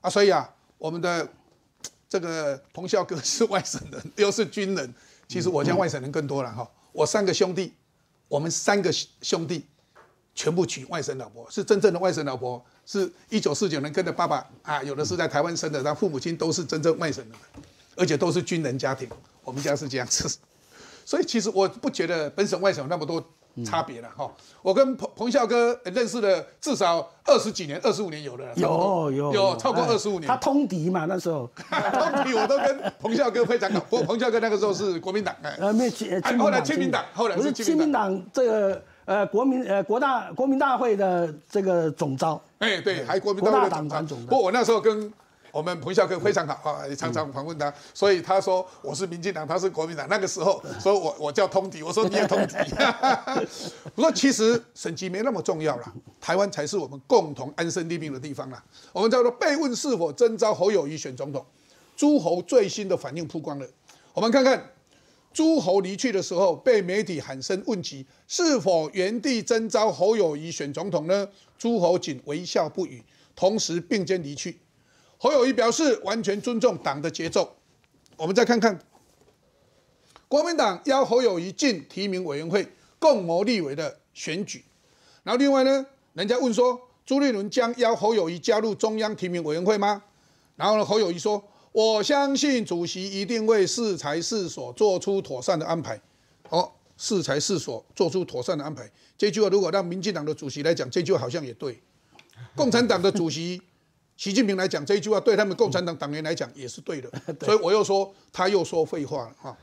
啊，所以啊，我们的这个彭孝哥是外省人，又是军人，其实我家外省人更多了哈。我三个兄弟，我们三个兄弟全部娶外省老婆，是真正的外省老婆，是一九四九年跟着爸爸啊，有的是在台湾生的，但父母亲都是真正外省人，而且都是军人家庭。我们家是这样子，所以其实我不觉得本省外省有那么多。差别了哈，我跟彭彭孝哥认识了至少二十几年，二十五年有了，有有有超过二十五年。他通敌嘛那时候，通敌我都跟彭孝哥非常好。彭彭孝哥那个时候是国民党，哎，呃没有，后来亲民党，后来是亲民党这个呃国民呃国大国民大会的这个总召，哎对，还国民大会的总召。不过我那时候跟。我们彭孝科非常好啊，也常常访问他，所以他说我是民进党，他是国民党。那个时候，所以我我叫通敌，我说你也通敌。我说其实省级没那么重要了，台湾才是我们共同安身立命的地方啦。我们叫做被问是否征召侯友谊选总统，诸侯最新的反应曝光了。我们看看诸侯离去的时候，被媒体喊声问及是否原地征召侯友谊选总统呢？诸侯仅微笑不语，同时并肩离去。侯友谊表示完全尊重党的节奏。我们再看看，国民党邀侯友谊进提名委员会共谋立委的选举。然后另外呢，人家问说，朱立伦将邀侯友谊加入中央提名委员会吗？然后呢，侯友谊说，我相信主席一定为适才适所做出妥善的安排。哦，适才适所做出妥善的安排，这句话如果让民进党的主席来讲，这句话好像也对。共产党的主席。习近平来讲这一句话，对他们共产党党员来讲也是对的，所以我又说他又说废话了哈。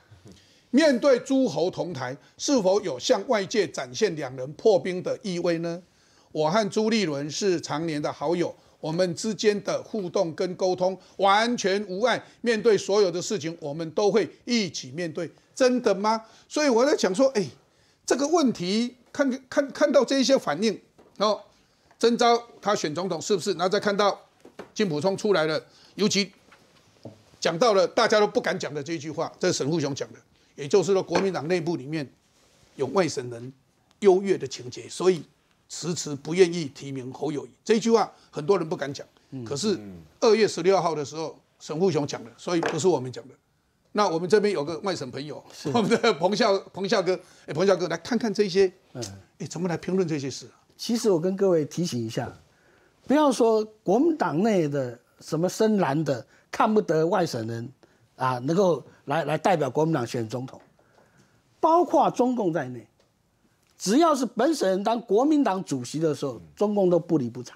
面对诸侯同台，是否有向外界展现两人破冰的意味呢？我和朱立伦是常年的好友，我们之间的互动跟沟通完全无碍，面对所有的事情，我们都会一起面对，真的吗？所以我在想说，哎，这个问题看看看到这一些反应哦，征召他选总统是不是？然后再看到。金普聪出来了，尤其讲到了大家都不敢讲的这一句话，这是沈富雄讲的，也就是说国民党内部里面有外省人优越的情节，所以迟迟不愿意提名侯友谊。这一句话很多人不敢讲，可是二月十六号的时候沈富雄讲的，所以不是我们讲的。那我们这边有个外省朋友，我们的彭孝彭孝哥，哎，彭孝哥来看看这些，哎，怎么来评论这些事？其实我跟各位提醒一下。不要说国民党内的什么深蓝的看不得外省人，啊，能够来来代表国民党选总统，包括中共在内，只要是本省人当国民党主席的时候，中共都不理不睬。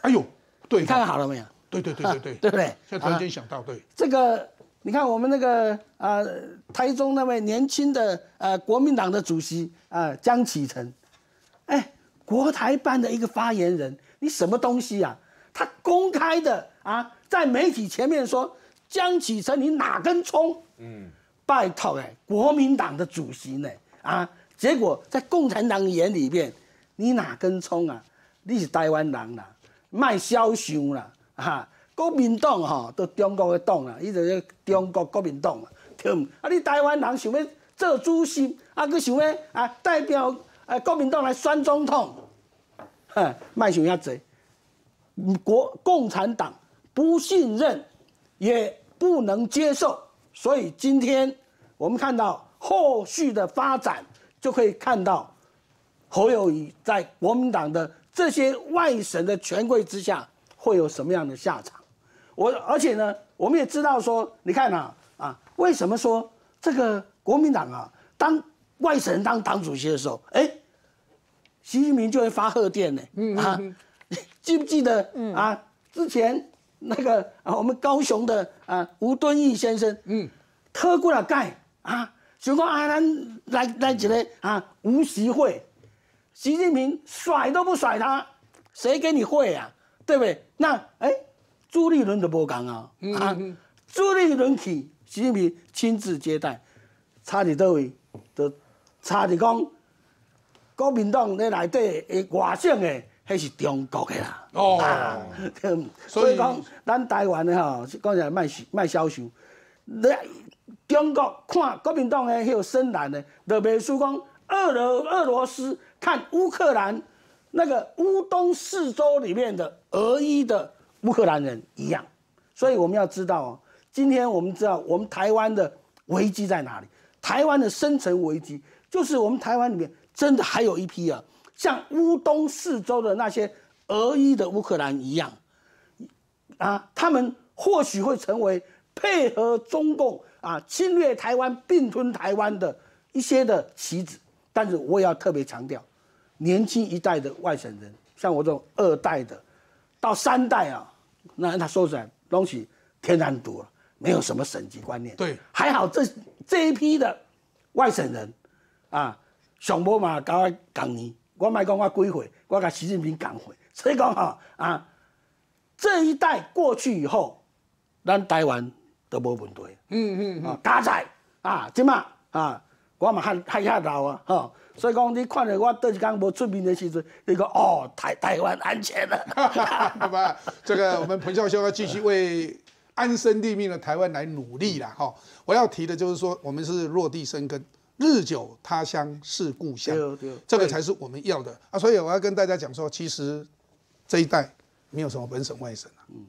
哎呦，对，你看好了没有？对对对对对，对不对？现在突然间想到，对这个，你看我们那个啊，台中那位年轻的呃国民党的主席啊江启臣，哎，国台办的一个发言人。你什么东西啊？他公开的啊，在媒体前面说江启臣，你哪根葱？嗯，拜托哎，国民党的主席呢？啊，结果在共产党眼里边，你哪根葱啊？你是台湾人啦，卖小想啦，哈，国民党哈都中国的党啦，伊就是中国国民党啊，对唔？啊，你台湾人想要做主席，啊，佮想要啊代表呃国民党来选总统。卖熊鸭贼，国共产党不信任，也不能接受，所以今天我们看到后续的发展，就可以看到侯友谊在国民党的这些外省的权贵之下会有什么样的下场。我而且呢，我们也知道说，你看啊啊，为什么说这个国民党啊，当外省人当党主席的时候，哎？习近平就会发贺电呢，啊，记不记得啊？之前那个啊，我们高雄的啊吴敦义先生，嗯，特过了盖啊，想讲啊，咱来来一个啊无席会，习近平甩都不甩他，谁给你会啊？对不对？那哎，朱立伦都不讲啊，啊，朱立伦去，习近平亲自接待，差伫倒位，都差伫讲。国民党咧内底诶外省诶，迄是中国诶啦。哦，所以讲咱台湾诶吼，讲起来卖卖销售，咧中国看国民党诶迄个深蓝诶，就袂输讲俄罗俄罗斯看乌克兰那个乌东四州里面的俄裔的乌克兰人一样。所以我们要知道哦，今天我们知道我们台湾的危机在哪里？台湾的深层危机就是我们台湾里面真的还有一批啊，像乌东四周的那些俄裔的乌克兰一样，啊，他们或许会成为配合中共啊侵略台湾、并吞台湾的一些的棋子。但是我也要特别强调，年轻一代的外省人，像我这种二代的，到三代啊，那他说出来。东西天然毒了，没有什么省级观念。对，还好这这一批的外省人啊，上波嘛搞我共年，我莫讲我归回，我甲习近平赶回。所以讲哈啊，这一代过去以后，咱台湾都无问题。嗯嗯啊，加载啊，即嘛啊，我嘛还还遐老啊，哈。所以讲你看着我倒一天无出面的时阵，你讲哦，台台湾安全了。好吧，这个我们彭教授要继续为安身立命的台湾来努力了哈。我要提的就是说，我们是落地生根，日久他乡是故乡，这个才是我们要的啊。所以我要跟大家讲说，其实这一代没有什么本省外省啊。嗯。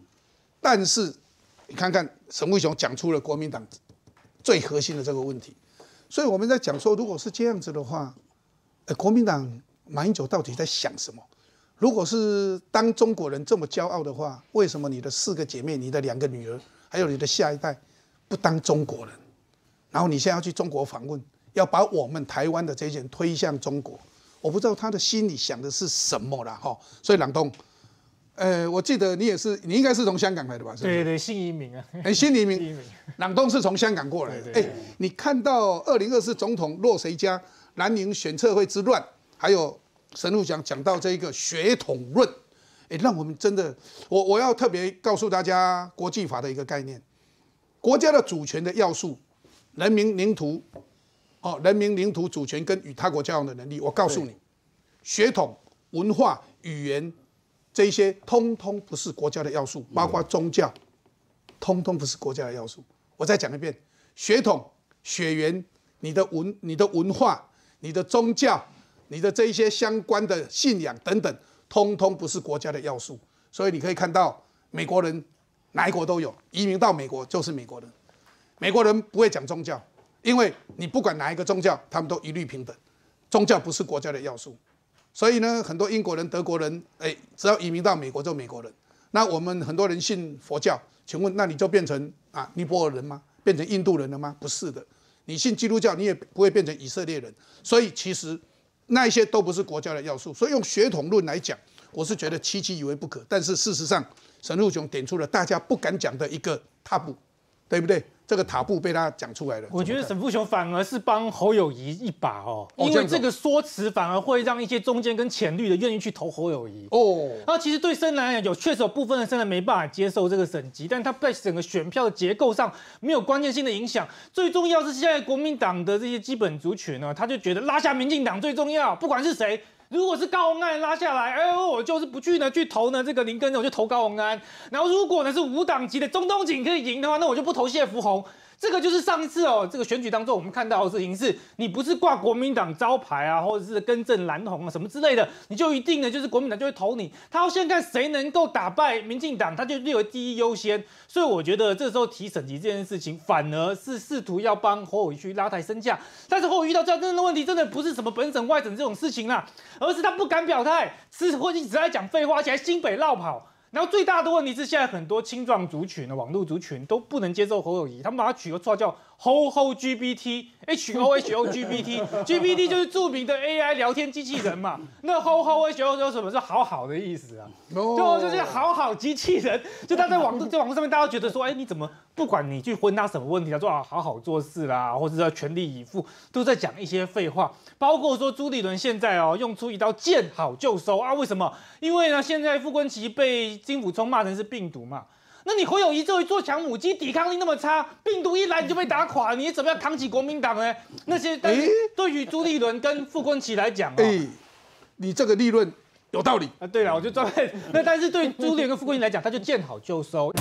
但是你看看沈富雄讲出了国民党最核心的这个问题，所以我们在讲说，如果是这样子的话。呃国民党马英九到底在想什么？如果是当中国人这么骄傲的话，为什么你的四个姐妹、你的两个女儿，还有你的下一代，不当中国人？然后你现在要去中国访问，要把我们台湾的这些人推向中国，我不知道他的心里想的是什么了哈。所以朗东，呃，我记得你也是，你应该是从香港来的吧？对对，新移民啊，哎，新移民，朗东是从香港过来的。哎，你看到二零二四总统落谁家？南宁选测会之乱，还有神路讲讲到这一个血统论，哎，让我们真的，我我要特别告诉大家国际法的一个概念，国家的主权的要素，人民领土，哦，人民领土主权跟与他国交往的能力，我告诉你，血统、文化、语言这一些，通通不是国家的要素，包括宗教，通通不是国家的要素。我再讲一遍，血统、血缘，你的文、你的文化。你的宗教、你的这一些相关的信仰等等，通通不是国家的要素。所以你可以看到，美国人哪一国都有移民到美国就是美国人。美国人不会讲宗教，因为你不管哪一个宗教，他们都一律平等。宗教不是国家的要素。所以呢，很多英国人、德国人，哎，只要移民到美国就美国人。那我们很多人信佛教，请问那你就变成啊尼泊尔人吗？变成印度人了吗？不是的。你信基督教，你也不会变成以色列人，所以其实那一些都不是国家的要素。所以用血统论来讲，我是觉得期期以为不可。但是事实上，沈路雄点出了大家不敢讲的一个踏步，对不对？这个塔布被他讲出来了。我觉得沈富雄反而是帮侯友谊一把哦，因为这个说辞反而会让一些中间跟浅绿的愿意去投侯友谊哦。那其实对深蓝来讲，有确实有部分的深蓝没办法接受这个省级，但他在整个选票的结构上没有关键性的影响。最重要是现在国民党的这些基本族群呢，他就觉得拉下民进党最重要，不管是谁。如果是高鸿安拉下来，哎，我就是不去呢，去投呢这个林根，我就投高鸿安。然后如果呢是五党级的中东锦可以赢的话，那我就不投谢福洪。这个就是上一次哦，这个选举当中我们看到的事情是，你不是挂国民党招牌啊，或者是更正蓝红啊什么之类的，你就一定呢就是国民党就会投你。他要先看谁能够打败民进党，他就列为第一优先。所以我觉得这时候提省级这件事情，反而是试图要帮侯友去拉抬身价。但是侯友遇到这样真正的问题，真的不是什么本省外省这种事情啦，而是他不敢表态，是会一直在讲废话，而且还新北绕跑。然后最大的问题是，现在很多青壮族群的网络族群都不能接受侯友谊，他们把它取个绰号叫 “Ho Ho GPT”，H O H O G B T，G B T 就是著名的 A I 聊天机器人嘛。那 Ho Ho H O 有什么是好好的意思啊？就就是好好机器人，就他在网在网络上面，大家觉得说，哎，你怎么不管你去问他什么问题，他说啊，好好做事啦，或者要全力以赴，都在讲一些废话。包括说朱立伦现在哦，用出一刀见好就收啊？为什么？因为呢，现在傅昆奇被金辅聪骂成是病毒嘛？那你侯友谊作为做强母鸡，抵抗力那么差，病毒一来你就被打垮，你怎么样扛起国民党呢？那些但是对于朱立伦跟傅昆奇来讲，哎，你这个利润有道理啊。对了，我就专门 那，但是对朱立伦跟傅昆奇来讲，他就见好就收。